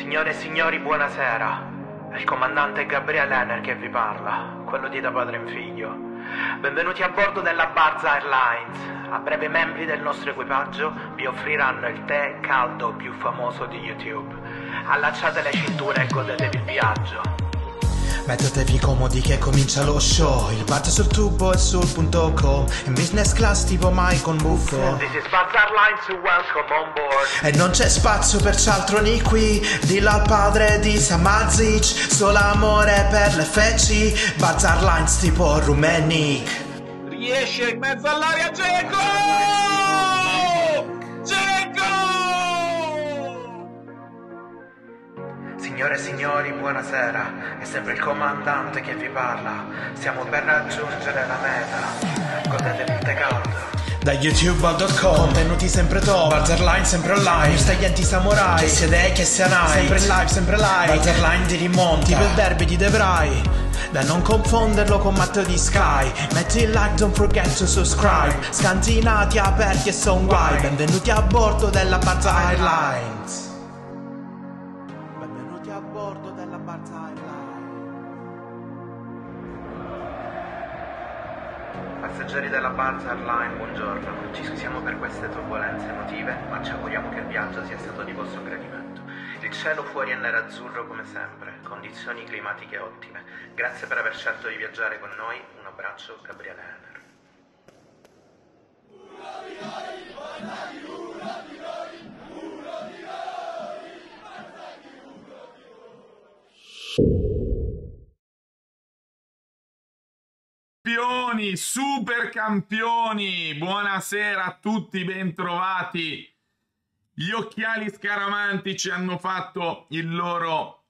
Signore e signori, buonasera. È il comandante Gabriele Henner che vi parla, quello di da padre in figlio. Benvenuti a bordo della Barza Airlines. A breve membri del nostro equipaggio vi offriranno il tè caldo più famoso di YouTube. Allacciate le cinture e godetevi il viaggio. Mettetevi comodi che comincia lo show. Il bar sul tubo e sul punto com. In business class tipo con buffo. This is Barza Airlines, welcome on board. E non c'è spazio per cialtroni qui Dillo al padre di Samazic Solo amore per le feci. Bazar Lines tipo Rumenic. Riesce in mezzo all'aria Geco! Geco! Signore e signori, buonasera. È sempre il comandante che vi parla. Stiamo per raggiungere la meta. Godetevi il caldo. Da youtube.com Contenuti sempre top. Barzerline sempre online. News taglienti samurai Che sia day che sia night Sempre live sempre live. Barzerline di rimonta. Tipo il derby di De Vrij da non confonderlo con Matteo di Sky. Metti il like, don't forget to subscribe. Scantinati, aperti e son guai. Benvenuti a bordo della Barza Airlines Passeggeri della Barza Airline, buongiorno. Ci scusiamo per queste turbulenze emotive, ma ci auguriamo che il viaggio sia stato di vostro gradimento. Il cielo fuori è nerazzurro come sempre, condizioni climatiche ottime. Grazie per aver scelto di viaggiare con noi. Un abbraccio, Gabriele Campioni, super campioni! Buonasera a tutti, bentrovati. Gli occhiali scaramantici hanno fatto il loro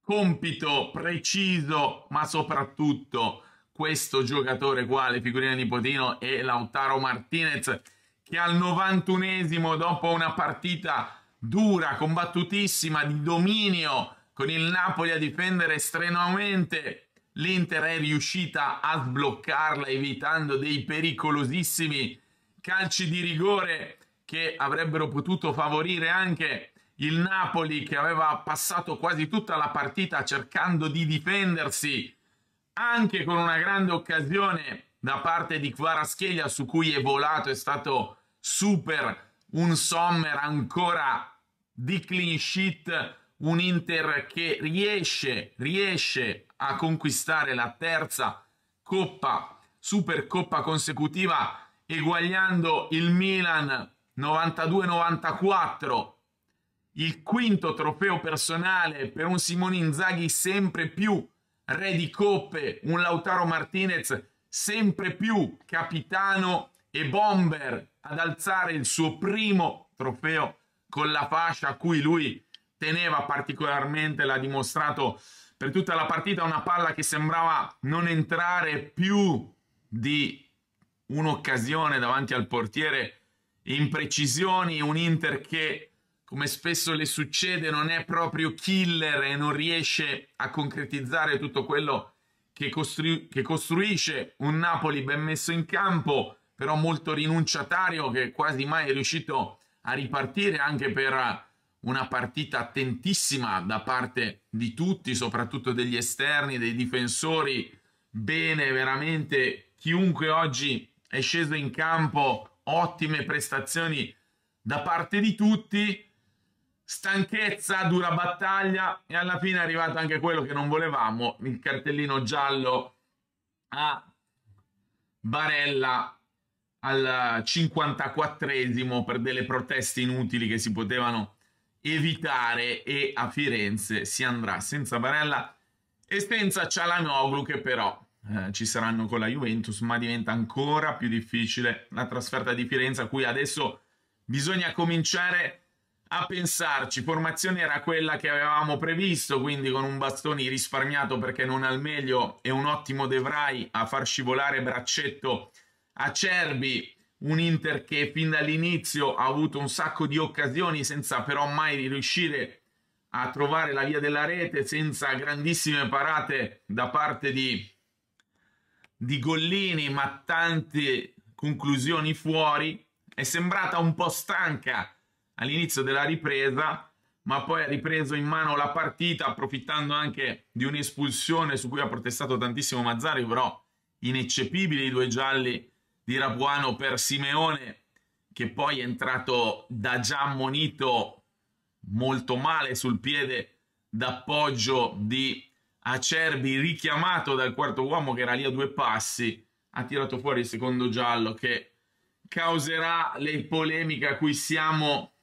compito preciso, ma soprattutto questo giocatore qua, le figurine nipotino, è Lautaro Martinez, che al 91esimo, dopo una partita dura, combattutissima, di dominio, con il Napoli a difendere strenuamente, l'Inter è riuscita a sbloccarla, evitando dei pericolosissimi calci di rigore che avrebbero potuto favorire anche il Napoli che aveva passato quasi tutta la partita cercando di difendersi anche con una grande occasione da parte di Kvaraschelia su cui è volato è stato super un Sommer ancora di clean sheet un Inter che riesce riesce a conquistare la terza coppa supercoppa consecutiva eguagliando il Milan 92-94 il quinto trofeo personale per un Simone Inzaghi sempre più re di coppe, un Lautaro Martinez sempre più capitano e bomber ad alzare il suo primo trofeo con la fascia a cui lui teneva particolarmente, l'ha dimostrato per tutta la partita, una palla che sembrava non entrare più di un'occasione davanti al portiere. Imprecisioni, un Inter che come spesso le succede non è proprio killer e non riesce a concretizzare tutto quello che, costru- che costruisce. Un Napoli ben messo in campo, però molto rinunciatario che quasi mai è riuscito a ripartire anche per una partita attentissima da parte di tutti, soprattutto degli esterni, dei difensori. Bene, veramente chiunque oggi è sceso in campo, ottime prestazioni da parte di tutti. Stanchezza, dura battaglia e alla fine è arrivato anche quello che non volevamo, il cartellino giallo a Barella al 54esimo per delle proteste inutili che si potevano evitare e a Firenze si andrà senza Barella e senza Cialanoglu che però eh, ci saranno con la Juventus ma diventa ancora più difficile la trasferta di Firenze a cui adesso bisogna cominciare a pensarci. Formazione era quella che avevamo previsto quindi con un bastoni risparmiato perché non al meglio e un ottimo De Vrij a far scivolare braccetto Acerbi, un Inter che fin dall'inizio ha avuto un sacco di occasioni senza però mai riuscire a trovare la via della rete, senza grandissime parate da parte di, di Gollini, ma tante conclusioni fuori. È sembrata un po' stanca all'inizio della ripresa, ma poi ha ripreso in mano la partita approfittando anche di un'espulsione su cui ha protestato tantissimo Mazzari, però ineccepibili i due gialli di Rapuano per Simeone che poi è entrato da già ammonito molto male sul piede d'appoggio di Acerbi richiamato dal quarto uomo che era lì a due passi ha tirato fuori il secondo giallo che causerà le polemiche a cui siamo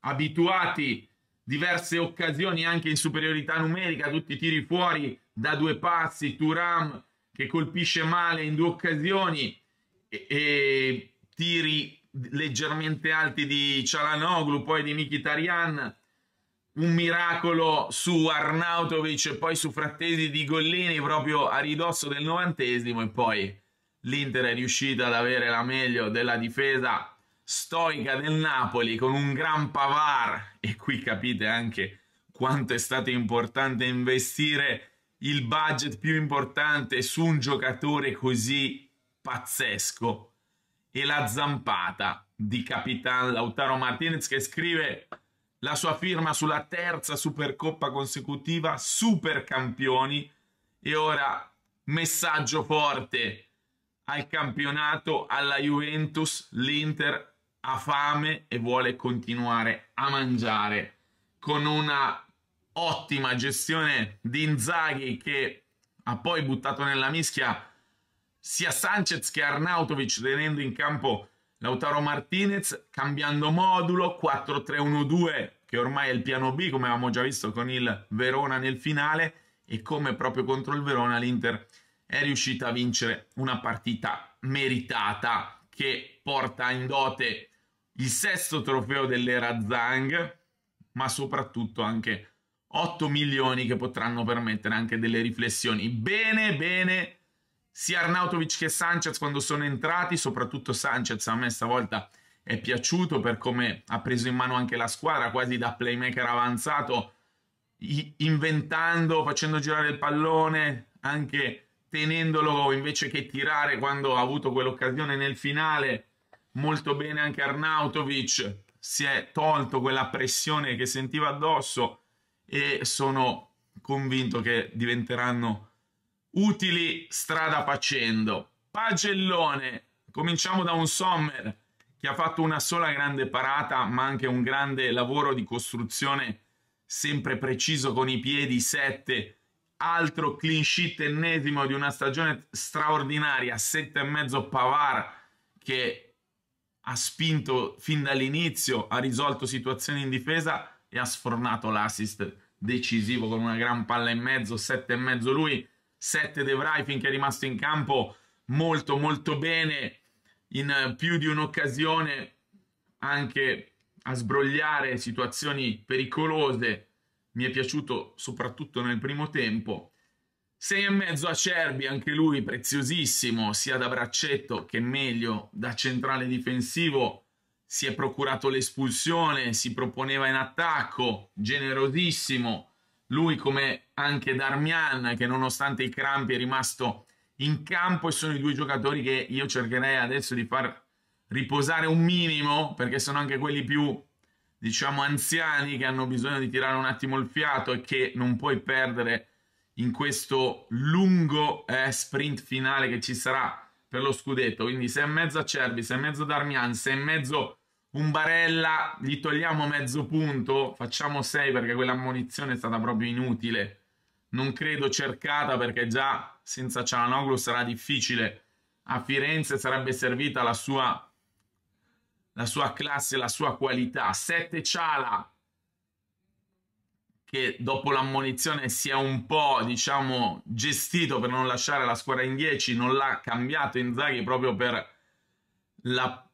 abituati diverse occasioni anche in superiorità numerica tutti tiri fuori da due passi Turam che colpisce male in due occasioni e, tiri leggermente alti di Cialanoglu, poi di Mkhitaryan, un miracolo su Arnautovic e poi su Frattesi di Gollini proprio a ridosso del novantesimo. E poi l'Inter è riuscita ad avere la meglio della difesa stoica del Napoli con un gran Pavar. E qui capite anche quanto è stato importante investire il budget più importante su un giocatore così pazzesco. E la zampata di Capitan Lautaro Martinez che scrive la sua firma sulla terza Supercoppa consecutiva, super campioni e ora messaggio forte al campionato, alla Juventus, l'Inter ha fame e vuole continuare a mangiare con una ottima gestione di Inzaghi che ha poi buttato nella mischia sia Sanchez che Arnautovic tenendo in campo Lautaro Martinez cambiando modulo 4-3-1-2 che ormai è il piano B come avevamo già visto con il Verona nel finale e come proprio contro il Verona l'Inter è riuscita a vincere una partita meritata che porta in dote il sesto trofeo dell'era Zang ma soprattutto anche 8 milioni che potranno permettere anche delle riflessioni. Bene bene sia Arnautovic che Sanchez quando sono entrati, soprattutto Sanchez a me stavolta è piaciuto per come ha preso in mano anche la squadra, quasi da playmaker avanzato, inventando, facendo girare il pallone, anche tenendolo invece che tirare quando ha avuto quell'occasione nel finale. Molto bene anche Arnautovic, si è tolto quella pressione che sentiva addosso e sono convinto che diventeranno utili strada facendo. Pagellone, cominciamo da un Sommer che ha fatto una sola grande parata, ma anche un grande lavoro di costruzione sempre preciso con i piedi, 7 altro clean sheet ennesimo di una stagione straordinaria, sette e mezzo Pavar che ha spinto fin dall'inizio, ha risolto situazioni in difesa e ha sfornato l'assist decisivo con una gran palla in mezzo, sette e mezzo lui 7 De Vrij finché è rimasto in campo molto molto bene. In più di un'occasione anche a sbrogliare situazioni pericolose. Mi è piaciuto soprattutto nel primo tempo. 6 e mezzo a Cerbi anche lui preziosissimo sia da braccetto che meglio da centrale difensivo. Si è procurato l'espulsione si proponeva in attacco generosissimo lui come anche Darmian che nonostante i crampi è rimasto in campo e sono i due giocatori che io cercherei adesso di far riposare un minimo perché sono anche quelli più diciamo anziani che hanno bisogno di tirare un attimo il fiato e che non puoi perdere in questo lungo eh, sprint finale che ci sarà per lo scudetto. Quindi sei e mezzo a Cerbi, sei e mezzo Darmian, sei e mezzo un Barella gli togliamo mezzo punto, facciamo 6 perché quella ammonizione è stata proprio inutile. Non credo cercata perché già senza Cialanoglu sarà difficile. A Firenze sarebbe servita la sua, la sua classe, la sua qualità. 7 Ciala che dopo l'ammonizione si è un po' diciamo gestito per non lasciare la squadra in 10, non l'ha cambiato Inzaghi proprio per la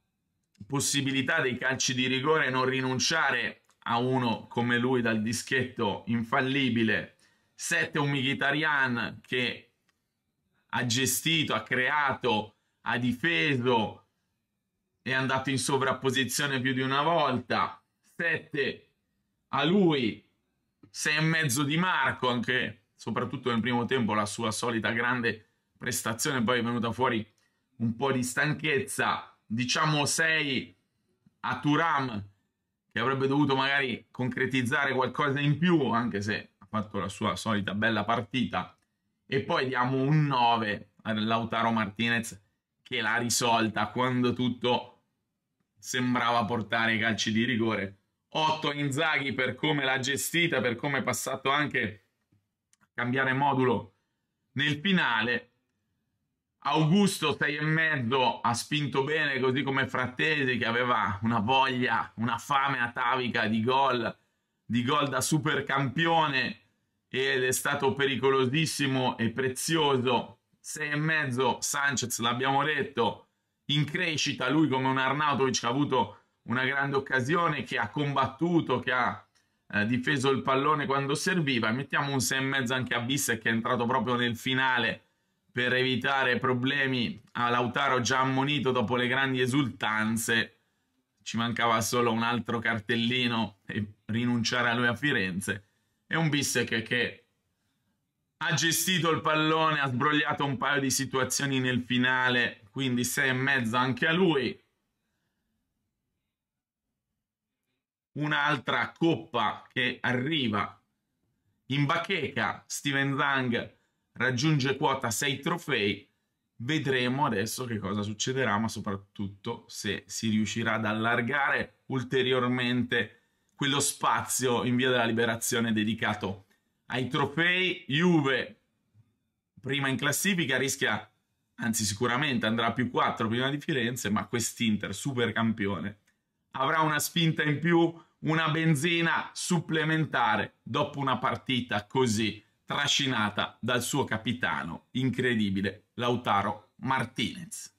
possibilità dei calci di rigore non rinunciare a uno come lui dal dischetto infallibile. 7 un Mkhitaryan che ha gestito, ha creato, ha difeso è andato in sovrapposizione più di una volta. 7 a lui 6 e mezzo di Marco anche soprattutto nel primo tempo la sua solita grande prestazione poi è venuta fuori un po' di stanchezza diciamo 6 a Turam che avrebbe dovuto magari concretizzare qualcosa in più, anche se ha fatto la sua solita bella partita. E poi diamo un 9 a Lautaro Martinez che l'ha risolta quando tutto sembrava portare i calci di rigore. 8 Inzaghi per come l'ha gestita, per come è passato anche a cambiare modulo nel finale. Augusto 6 e mezzo ha spinto bene così come Frattesi che aveva una voglia, una fame atavica di gol, di gol da super campione ed è stato pericolosissimo e prezioso. 6 e mezzo Sanchez l'abbiamo detto in crescita, lui come un Arnautovic ha avuto una grande occasione, che ha combattuto, che ha eh, difeso il pallone quando serviva. Mettiamo un 6 e mezzo anche a Bissek che è entrato proprio nel finale per evitare problemi a Lautaro già ammonito dopo le grandi esultanze. Ci mancava solo un altro cartellino e rinunciare a lui a Firenze. E un Bissek che ha gestito il pallone, ha sbrogliato un paio di situazioni nel finale, quindi 6 e mezzo anche a lui. Un'altra coppa che arriva in bacheca, Steven Zang raggiunge quota 6 trofei. Vedremo adesso che cosa succederà, ma soprattutto se si riuscirà ad allargare ulteriormente quello spazio in via della liberazione dedicato ai trofei. Juve, prima in classifica, rischia, anzi sicuramente andrà a più 4 prima di Firenze, ma quest'Inter, super campione, avrà una spinta in più, una benzina supplementare dopo una partita così trascinata dal suo capitano incredibile Lautaro Martinez.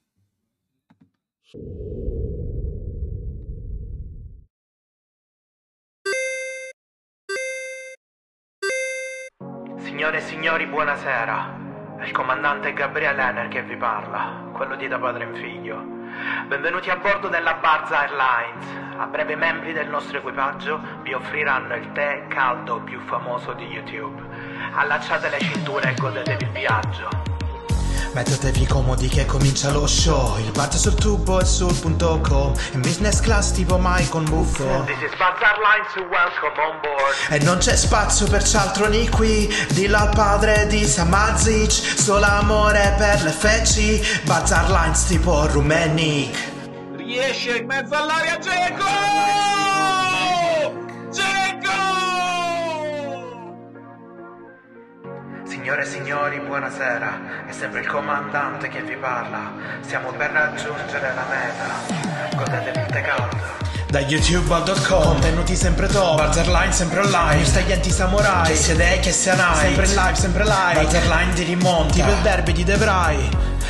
Signore e signori, buonasera. È il comandante Gabriele Ener che vi parla, quello di da padre in figlio. Benvenuti a bordo della Barza Airlines. A breve membri del nostro equipaggio vi offriranno il tè caldo più famoso di YouTube. Allacciate le cinture e godetevi il viaggio. Mettetevi comodi che comincia lo show. Il bar sul tubo e sul punto com. In business class tipo con buffo. This is Barza Airlines, welcome on board. E non c'è spazio per cialtroni qui Dillo al padre di Samazic Solo amore per le feci. Bazar Lines tipo Rumenic Riesce in mezzo all'aria Geco! Signore e signori, buonasera. È sempre il comandante che vi parla. Stiamo per raggiungere la meta. Godetevi il caldo. Da youtube.com Contenuti sempre top. Buzzerline sempre online. News taglienti samurai Che sia day che sia night. Sempre in live, sempre live. Buzzerline di rimonta. Tipo il derby di De Vrij.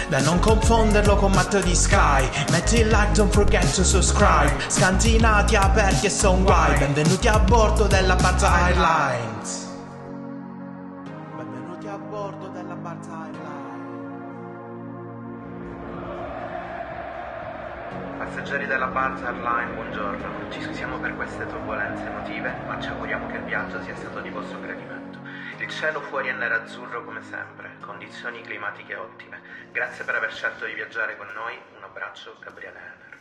Da non confonderlo con Matteo di Sky. Metti il like, don't forget to subscribe. Scantinati, aperti e son guai Benvenuti a bordo della Barza Airlines Passeggeri della Panza Airline, buongiorno. Ci scusiamo per queste turbulenze emotive, ma ci auguriamo che il viaggio sia stato di vostro gradimento. Il cielo fuori è nero azzurro come sempre, condizioni climatiche ottime. Grazie per aver scelto di viaggiare con noi. Un abbraccio, Gabriele Henner.